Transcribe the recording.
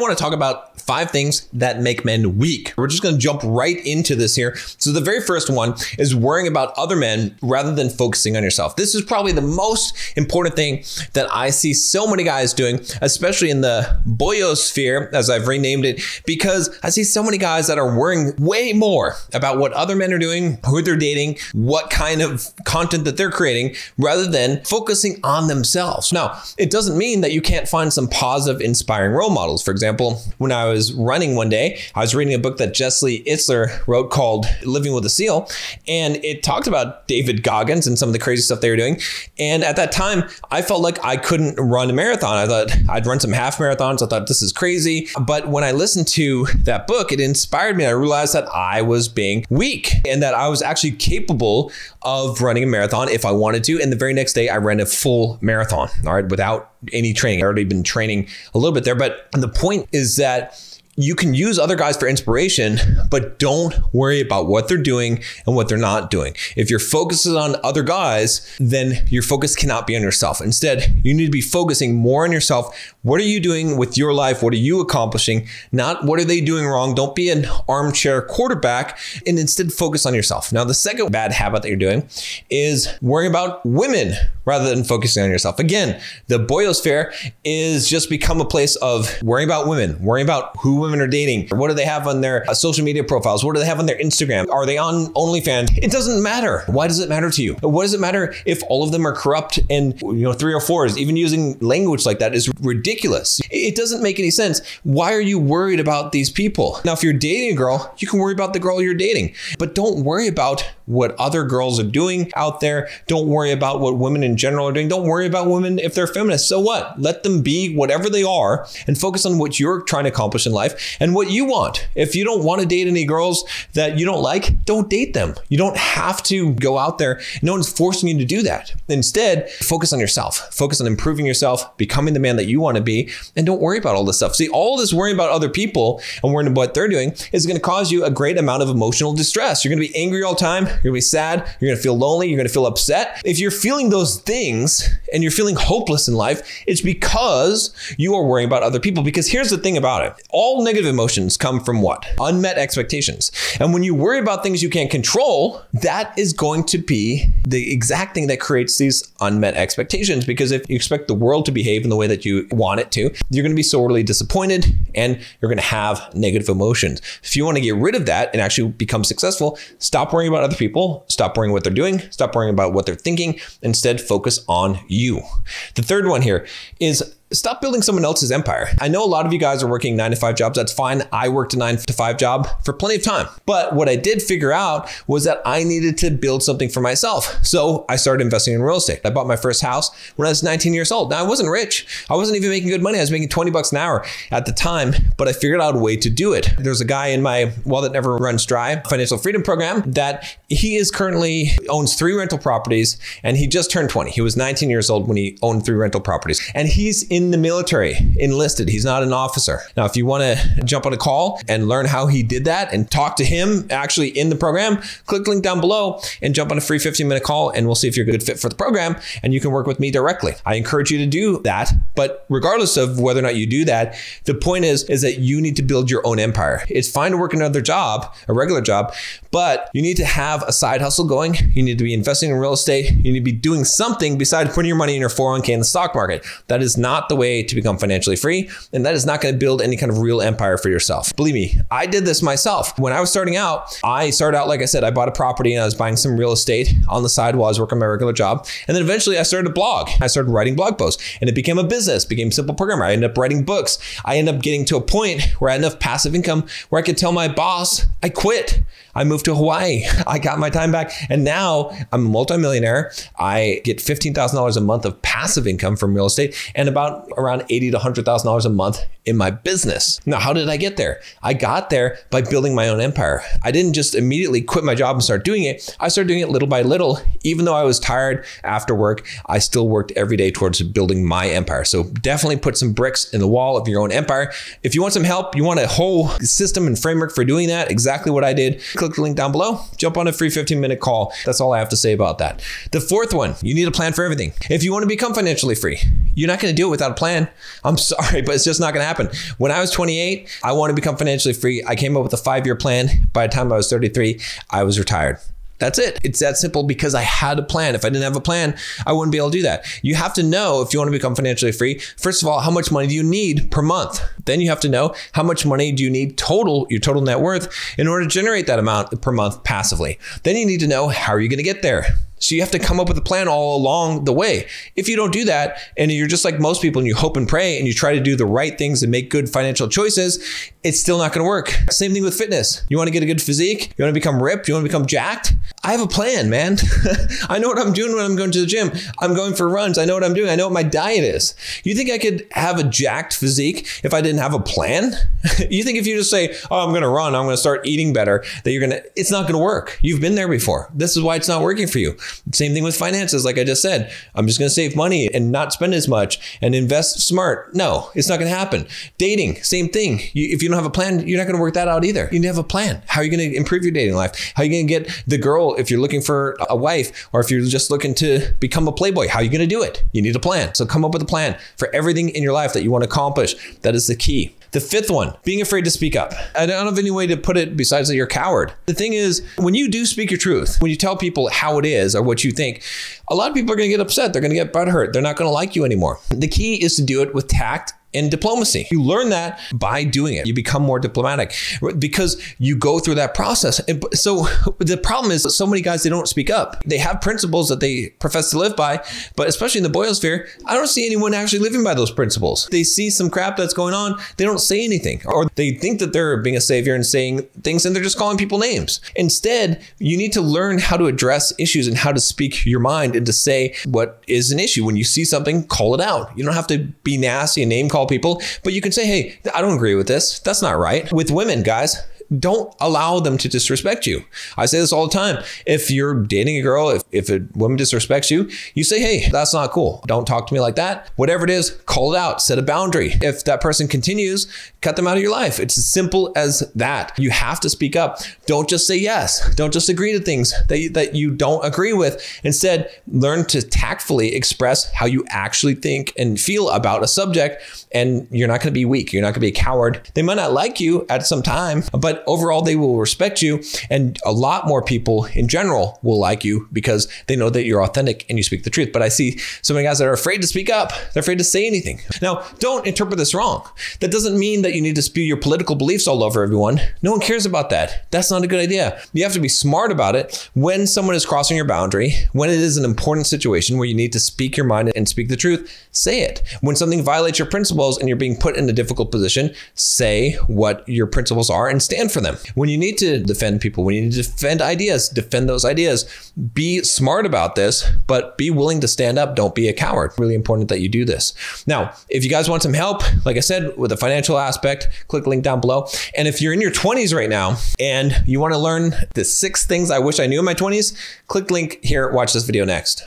Want to talk about five things that make men weak. We're just going to jump right into this here. So, the very first one is worrying about other men rather than focusing on yourself. This is probably the most important thing that I see so many guys doing, especially in the boyosphere, as I've renamed it, because I see so many guys that are worrying way more about what other men are doing, who they're dating, what kind of content that they're creating, rather than focusing on themselves. Now, it doesn't mean that you can't find some positive, inspiring role models. For example, when I was running one day, I was reading a book that Jesse Itzler wrote called Living with a SEAL, and it talked about David Goggins and some of the crazy stuff they were doing. And at that time, I felt like I couldn't run a marathon. I thought I'd run some half marathons. I thought this is crazy. But when I listened to that book, it inspired me. I realized that I was being weak and that I was actually capable of running a marathon if I wanted to. And the very next day, I ran a full marathon, all right, without any training. I already been training a little bit there. But the point is that you can use other guys for inspiration, but don't worry about what they're doing and what they're not doing. If your focus is on other guys, then your focus cannot be on yourself. Instead, you need to be focusing more on yourself. What are you doing with your life? What are you accomplishing? Not what are they doing wrong? Don't be an armchair quarterback and instead focus on yourself. Now, the second bad habit that you're doing is worrying about women rather than focusing on yourself. Again, the boyosphere is just become a place of worrying about women, worrying about who women are dating. What do they have on their uh, social media profiles? What do they have on their Instagram? Are they on OnlyFans? It doesn't matter. Why does it matter to you? What does it matter if all of them are corrupt and you know three or fours? Even using language like that is ridiculous. It doesn't make any sense. Why are you worried about these people? Now, if you're dating a girl, you can worry about the girl you're dating, but don't worry about what other girls are doing out there. Don't worry about what women in general are doing. Don't worry about women if they're feminists. So what? Let them be whatever they are and focus on what you're trying to accomplish in life and what you want. If you don't want to date any girls that you don't like, don't date them. You don't have to go out there. No one's forcing you to do that. Instead, focus on yourself. Focus on improving yourself, becoming the man that you want to be, and don't worry about all this stuff. See, all this worrying about other people and worrying about what they're doing is going to cause you a great amount of emotional distress. You're going to be angry all the time. You're going to be sad. You're going to feel lonely. You're going to feel upset. If you're feeling those things and you're feeling hopeless in life, it's because you are worrying about other people. Because here's the thing about it all negative emotions come from what? Unmet expectations. And when you worry about things you can't control, that is going to be the exact thing that creates these unmet expectations. Because if you expect the world to behave in the way that you want it to, you're going to be sorely disappointed and you're going to have negative emotions. If you want to get rid of that and actually become successful, stop worrying about other people, stop worrying what they're doing, stop worrying about what they're thinking, instead focus on you. The third one here is Stop building someone else's empire. I know a lot of you guys are working nine to five jobs. That's fine. I worked a nine to five job for plenty of time. But what I did figure out was that I needed to build something for myself. So I started investing in real estate. I bought my first house when I was 19 years old. Now I wasn't rich. I wasn't even making good money. I was making 20 bucks an hour at the time, but I figured out a way to do it. There's a guy in my Wallet Never Runs Dry financial freedom program that he is currently owns three rental properties and he just turned 20. He was 19 years old when he owned three rental properties. And he's in in the military, enlisted. He's not an officer. Now, if you want to jump on a call and learn how he did that and talk to him actually in the program, click the link down below and jump on a free 15 minute call and we'll see if you're a good fit for the program and you can work with me directly. I encourage you to do that. But regardless of whether or not you do that, the point is, is that you need to build your own empire. It's fine to work another job, a regular job, but you need to have a side hustle going. You need to be investing in real estate. You need to be doing something besides putting your money in your 401k in the stock market. That is not the way to become financially free. And that is not going to build any kind of real empire for yourself. Believe me, I did this myself. When I was starting out, I started out, like I said, I bought a property and I was buying some real estate on the side while I was working my regular job. And then eventually I started a blog. I started writing blog posts and it became a business, became simple programmer. I ended up writing books. I ended up getting to a point where I had enough passive income where I could tell my boss, I quit. I moved to Hawaii. I got my time back. And now I'm a multimillionaire. I get $15,000 a month of passive income from real estate and about around 80 to $100,000 a month in my business. Now, how did I get there? I got there by building my own empire. I didn't just immediately quit my job and start doing it. I started doing it little by little. Even though I was tired after work, I still worked every day towards building my empire. So definitely put some bricks in the wall of your own empire. If you want some help, you want a whole system and framework for doing that, exactly what I did, click the link down below, jump on a free 15 minute call. That's all I have to say about that. The fourth one, you need a plan for everything. If you want to become financially free, you're not going to do it without a plan. I'm sorry, but it's just not going to happen. When I was 28, I want to become financially free. I came up with a five year plan. By the time I was 33, I was retired. That's it. It's that simple because I had a plan. If I didn't have a plan, I wouldn't be able to do that. You have to know if you want to become financially free, first of all, how much money do you need per month? Then you have to know how much money do you need total, your total net worth, in order to generate that amount per month passively. Then you need to know how are you going to get there? So you have to come up with a plan all along the way. If you don't do that and you're just like most people and you hope and pray and you try to do the right things and make good financial choices, it's still not going to work. Same thing with fitness. You want to get a good physique? You want to become ripped? You want to become jacked? I have a plan, man. I know what I'm doing when I'm going to the gym. I'm going for runs. I know what I'm doing. I know what my diet is. You think I could have a jacked physique if I didn't have a plan? you think if you just say, "Oh, I'm going to run, I'm going to start eating better," that you're going to it's not going to work. You've been there before. This is why it's not working for you. Same thing with finances. Like I just said, I'm just going to save money and not spend as much and invest smart. No, it's not going to happen. Dating, same thing. You, if you don't have a plan, you're not going to work that out either. You need to have a plan. How are you going to improve your dating life? How are you going to get the girl if you're looking for a wife or if you're just looking to become a playboy? How are you going to do it? You need a plan. So come up with a plan for everything in your life that you want to accomplish. That is the key. The fifth one, being afraid to speak up. I don't have any way to put it besides that you're a coward. The thing is, when you do speak your truth, when you tell people how it is or what you think, a lot of people are going to get upset. They're going to get butthurt. They're not going to like you anymore. The key is to do it with tact in diplomacy. You learn that by doing it. You become more diplomatic because you go through that process. And so the problem is so many guys they don't speak up. They have principles that they profess to live by, but especially in the boyosphere, I don't see anyone actually living by those principles. They see some crap that's going on, they don't say anything, or they think that they're being a savior and saying things and they're just calling people names. Instead, you need to learn how to address issues and how to speak your mind and to say what is an issue. When you see something, call it out. You don't have to be nasty and name call call people, but you can say, hey, I don't agree with this. That's not right. With women, guys, don't allow them to disrespect you. I say this all the time. If you're dating a girl, if, if a woman disrespects you, you say, hey, that's not cool. Don't talk to me like that. Whatever it is, call it out, set a boundary. If that person continues, cut them out of your life. It's as simple as that. You have to speak up. Don't just say yes. Don't just agree to things that you, that you don't agree with. Instead, learn to tactfully express how you actually think and feel about a subject. And you're not going to be weak. You're not going to be a coward. They might not like you at some time, but overall they will respect you. And a lot more people in general will like you because they know that you're authentic and you speak the truth. But I see so many guys that are afraid to speak up, they're afraid to say anything. Now, don't interpret this wrong. That doesn't mean that you need to spew your political beliefs all over everyone. No one cares about that. That's not a good idea. You have to be smart about it when someone is crossing your boundary, when it is an important situation where you need to speak your mind and speak the truth, say it. When something violates your principles and you're being put in a difficult position, say what your principles are and stand for them. When you need to defend people, when you need to defend ideas, defend those ideas. Be smart about this, but be willing to stand up. Don't be a coward. Really important that you do this. Now, if you guys want some help, like I said, with the financial aspect, click link down below. And if you're in your 20s right now and you want to learn the six things I wish I knew in my 20s, click link here. Watch this video next.